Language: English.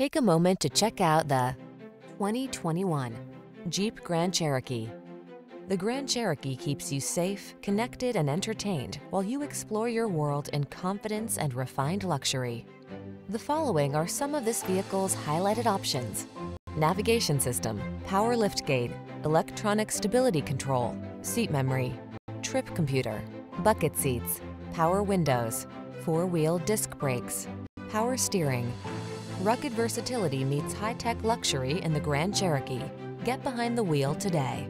Take a moment to check out the 2021 Jeep Grand Cherokee. The Grand Cherokee keeps you safe, connected, and entertained while you explore your world in confidence and refined luxury. The following are some of this vehicle's highlighted options. Navigation system, power liftgate, electronic stability control, seat memory, trip computer, bucket seats, power windows, four-wheel disc brakes, power steering. Rugged versatility meets high-tech luxury in the Grand Cherokee. Get behind the wheel today.